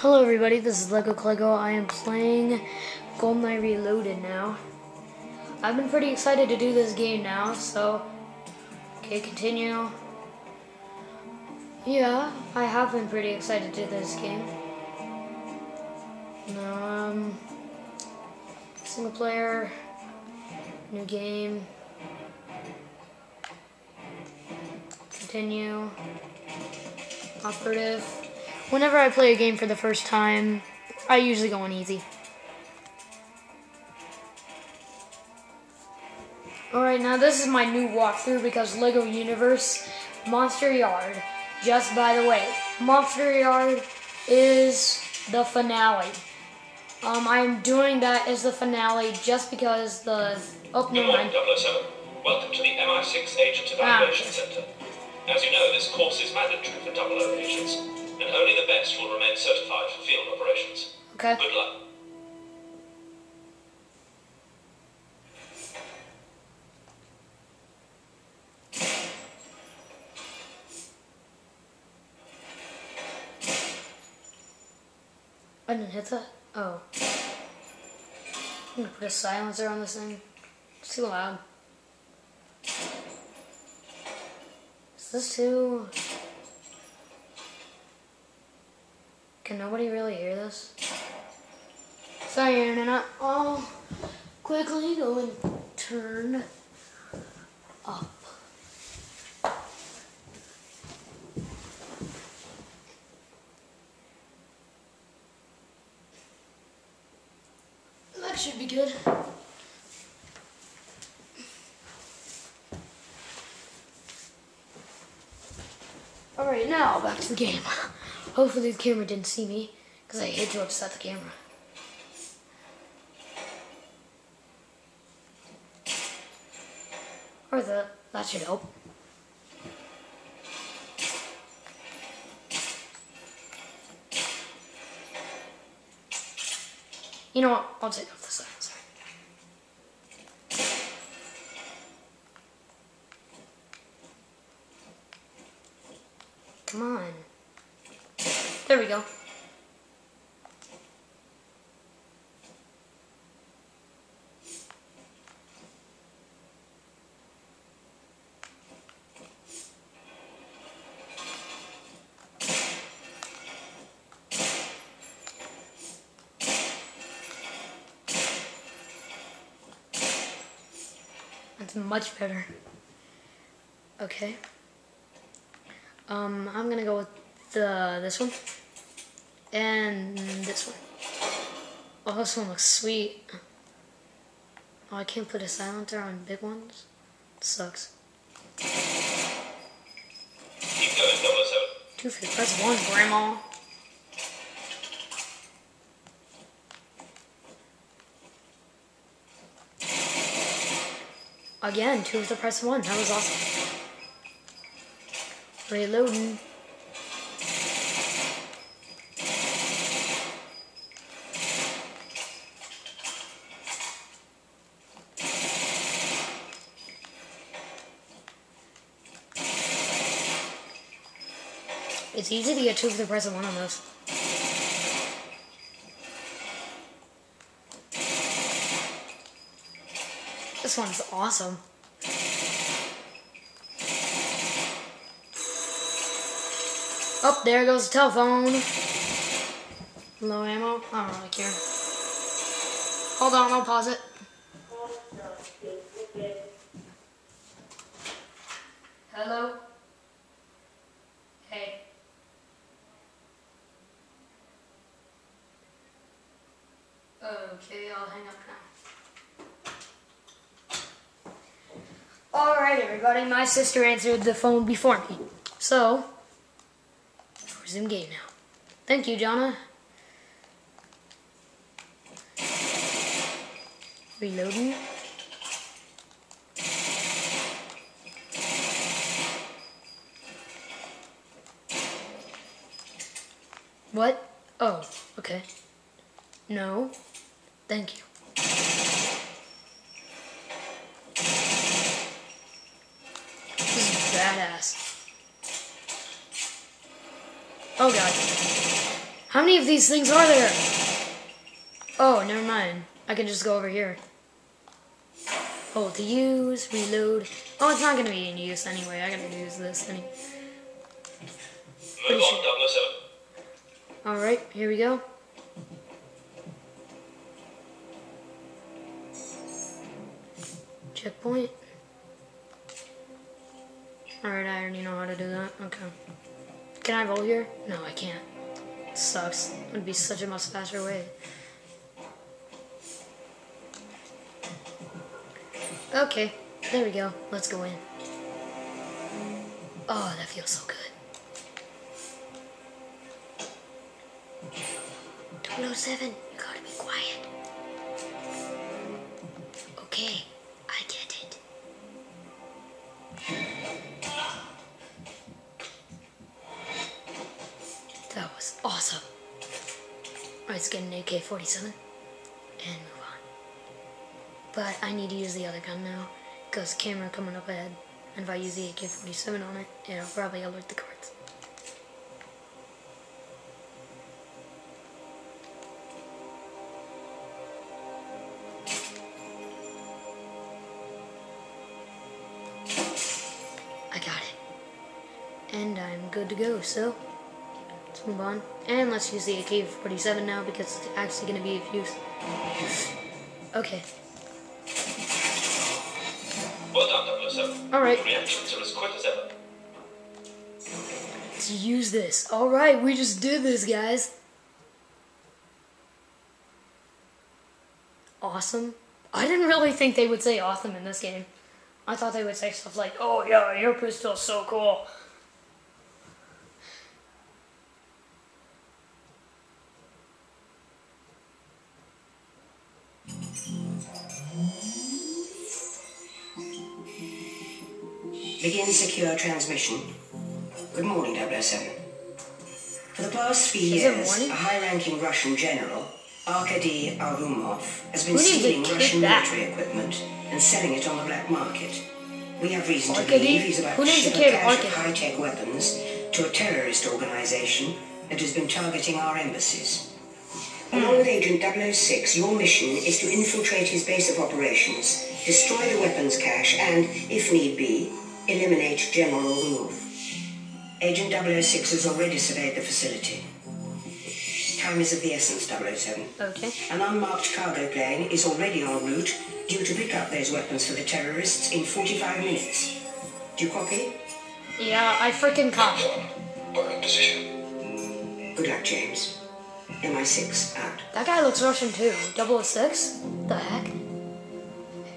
Hello everybody, this is Lego Claygo. I am playing GoldenEye Reloaded now. I've been pretty excited to do this game now, so... Okay, continue. Yeah, I have been pretty excited to do this game. Um... Single player... New game... Continue... Operative... Whenever I play a game for the first time, I usually go on easy. Alright, now this is my new walkthrough because LEGO Universe Monster Yard. Just by the way, Monster Yard is the finale. Um, I'm doing that as the finale just because the... Oh, Good morning, 007. Welcome to the MI6 Agent Evaluation ah. Center. As you know, this course is mandatory for 00 agents the best will remain certified for field operations. Okay. Good luck. I didn't hit that? Oh. I'm gonna put a silencer on this thing. It's too loud. Is this too... Can nobody really hear this? Sorry, internet. I'll quickly go and turn up. That should be good. Alright, now back to the game. Hopefully the camera didn't see me, because I hate to upset the camera. Or the, that should help. You know what, I'll take off the silencer. Come on. There we go. That's much better. Okay. Um, I'm gonna go with the this one. And this one. Oh, this one looks sweet. Oh, I can't put a silencer on big ones. It sucks. Keep going, 007. Two for the press one, Grandma. Again, two of the press one. That was awesome. Reloading. Easy to get two for the price of one on this. This one's awesome. Oh, there goes the telephone. Low ammo. I don't really care. Hold on, I'll pause it. Hello? Okay, I'll hang up now. Alright, everybody, my sister answered the phone before me. So, resume game now. Thank you, Jonna. Reloading. What? Oh, okay. No. Thank you. This is badass. Oh god. How many of these things are there? Oh, never mind. I can just go over here. Hold to use, reload. Oh, it's not gonna be in use anyway. I gotta use this anyway. Move on, 007. Alright, here we go. Checkpoint. Alright, I already know how to do that. Okay. Can I roll here? No, I can't. It sucks. It would be such a much faster way. Okay, there we go. Let's go in. Oh, that feels so good. 007, Awesome. Alright, let's get an AK-47 and move on. But I need to use the other gun now, because camera coming up ahead. And if I use the AK-47 on it, it'll probably alert the guards. I got it. And I'm good to go, so let's move on. And let's use the AK-47 now because it's actually going to be of use. Okay. Well done, 007. Alright. The reactions are as quick as ever. Let's use this. Alright, we just did this, guys. Awesome. I didn't really think they would say awesome in this game. I thought they would say stuff like, oh yeah, your pistol's so cool. Begin secure transmission. Good morning, 007. For the past Is years, a high-ranking Russian general, Arkady Ourumov, has been Who needs a stealing Russian that? military equipment and selling it on the black market. We have reason to Arkady? believe he's about Who to ship a cache of high-tech weapons to a terrorist organization that has been targeting our embassies. Along hmm. with Agent 006, your mission is to infiltrate his base of operations, destroy the weapons cache, and, if need be, eliminate General Orlov. Agent 006 has already surveyed the facility. Time is of the essence, 007. Okay. An unmarked cargo plane is already en route, due to pick up those weapons for the terrorists in 45 minutes. Do you copy? Yeah, I freaking caught. We're in position. Good luck, James. MI6 out. That guy looks Russian too. 006? The heck?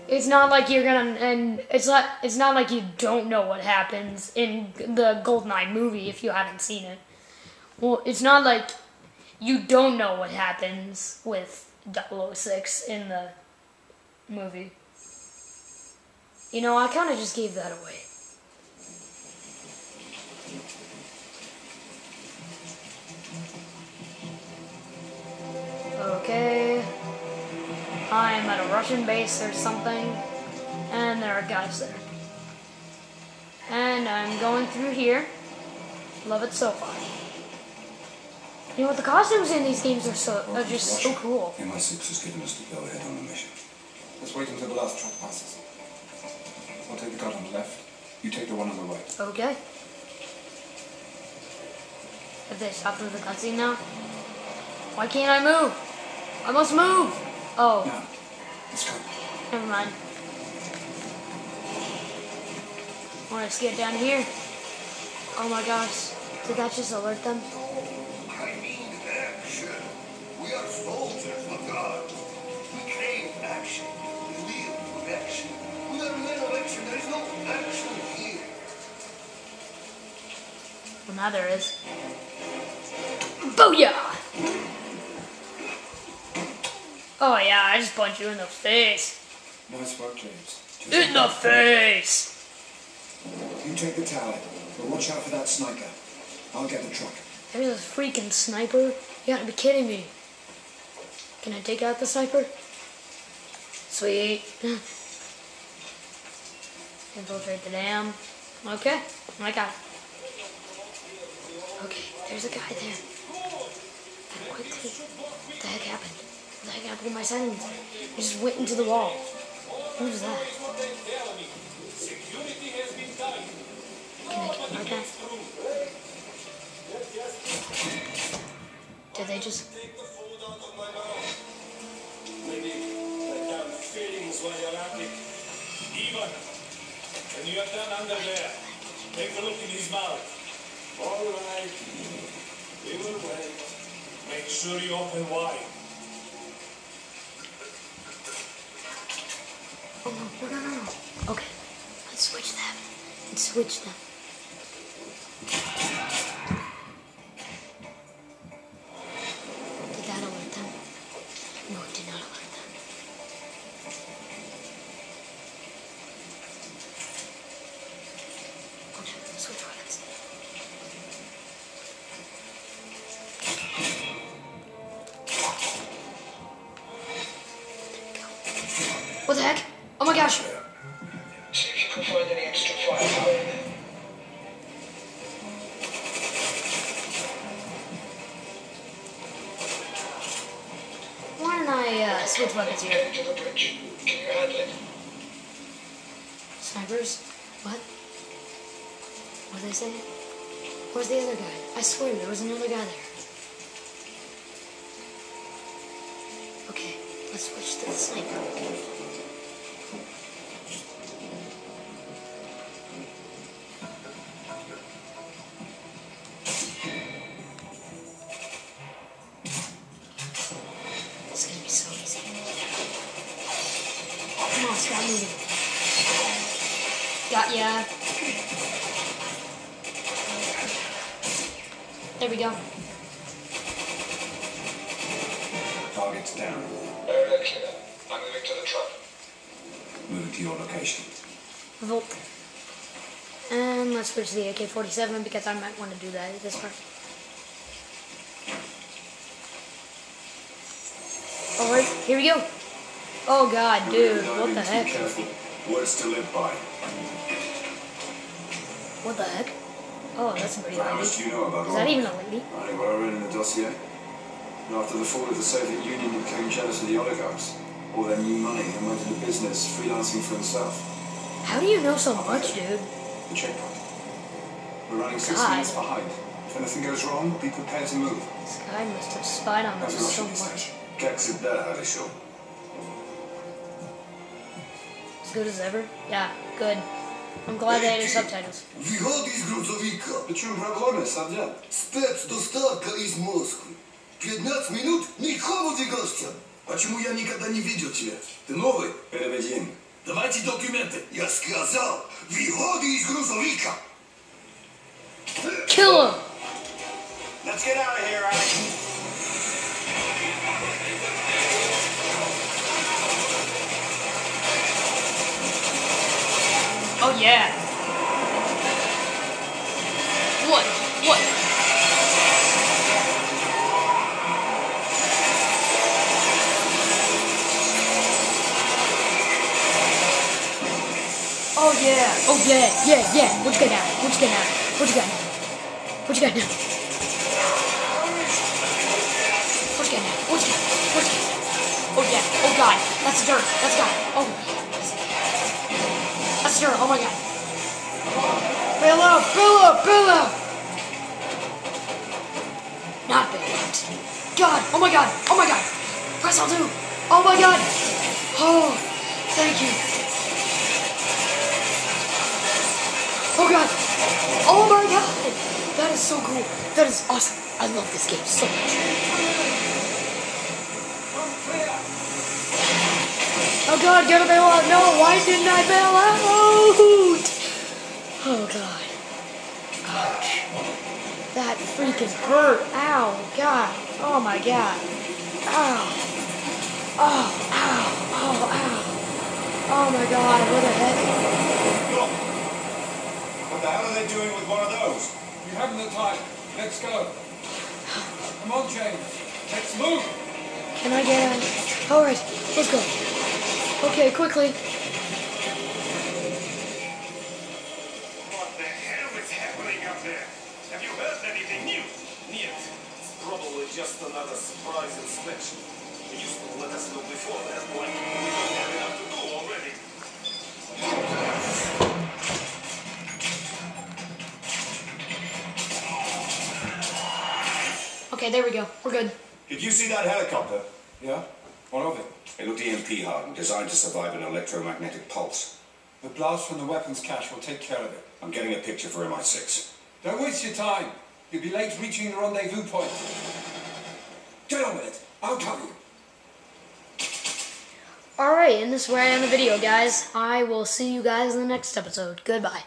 It's not like you're gonna, and it's not. It's not like you don't know what happens in the Goldeneye movie if you haven't seen it. Well, it's not like you don't know what happens with 006 in the movie. You know, I kind of just gave that away. Okay. I'm at a Russian base or something, and there are guys there. And I'm going through here. Love it so far. You know what? The costumes in these games are so are just so cool. MI6 has given us the go-ahead on the mission. Let's wait until the last truck passes. I'll take the gun on the left. You take the one on the right. Okay. If they stop for the cutscene now, why can't I move? I must move. Oh, Now, let's go. never mind. Want to get down here? Oh my gosh, did that just alert them? I mean action. We are soldiers of God. We crave action. We live for action. We are men of action. There is no action here. Well, now there is. Booyah! Oh yeah, I just punched you in the face. Nice work, James. Just In the face! You take the tower, but watch out for that sniper. I'll get the truck. There's a freaking sniper? You gotta be kidding me. Can I take out the sniper? Sweet. Infiltrate the dam. Okay, I got it. Okay, there's a guy there. quickly. Heck happened to my settings? I just went into the wall. What was that? Can I get like that? Did they just... Ivan, when you have done underwear, take a look in his mouth. All right. We will wait. Make sure you open wide. Oh no, no, no, no. Okay, let's switch them. Let's switch them. Why uh, switch weapons here? Snipers? What? What did I say? Where's the other guy? I swear there was another guy there. Okay, let's switch to the sniper. Come on, stop moving. Got ya. There we go. Target's down. Area clear. I'm moving to the truck. Moving to your location. Volt. And let's switch to the AK-47 because I might want to do that at this part. Alright, here we go. Oh god, dude, what the heck? Words to live by. What the heck? Oh, that's a pretty lady. Do you know about Is that even a lady? Only what I read in the dossier. And after the fall of the Soviet Union, he became jealous of the oligarchs, all their new money, and went into business, freelancing for himself. How do you know so much, dude? The checkpoint. We're running six minutes behind. If anything goes wrong, be prepared to move. This guy must have spied on us so much. Jack's a bad, sure. good as ever? Yeah, good. I'm glad they added subtitles. Выходи из грузовика. Причем врагами садят. Спецдоставка из Москвы. 15 минут никого не гостя. Почему я никогда не видел тебя? Ты новый? Первый день. Давайте документы. Я сказал, выходи из грузовика. Kill him. Let's get out of here, Alec. Yeah! What? What? Oh yeah! Oh yeah! Yeah, yeah! What you got now? What you got now? What you got now? What you got now? What you got now? What you you got? Oh yeah! Oh god! That's dirt! That's guy! Oh! Oh my god! Bail out! Bail out! Not bail. God! Oh my god! Oh my god! Press L2! Oh my god! Oh! Thank you! Oh god! Oh my god! That is so cool! That is awesome! I love this game so much. Oh god, gotta bail out! No, why didn't I bail out? Oh god. Ouch. That freaking hurt. Ow, god. Oh my god. Ow. Oh, ow. Oh, ow. Oh my god, what the heck? What the hell are they doing with one of those? You haven't the time. Let's go. Come on, James. Let's move. Can I get out? Alright, let's go. Okay, quickly. What the hell is happening up there? Have you heard anything new? Нет. Пробовал just another surprise inspection. You used to let us know before that, boy. We don't have enough to do already. Okay, there we go. We're good. Did you see that helicopter? Yeah? What of it? It looked EMP hardened, designed to survive an electromagnetic pulse. The blast from the weapons cache will take care of it. I'm getting a picture for MI6. Don't waste your time. You'll be late reaching the rendezvous point. Get on with it. I'll cover you. Alright, and this is where I end the video, guys. I will see you guys in the next episode. Goodbye.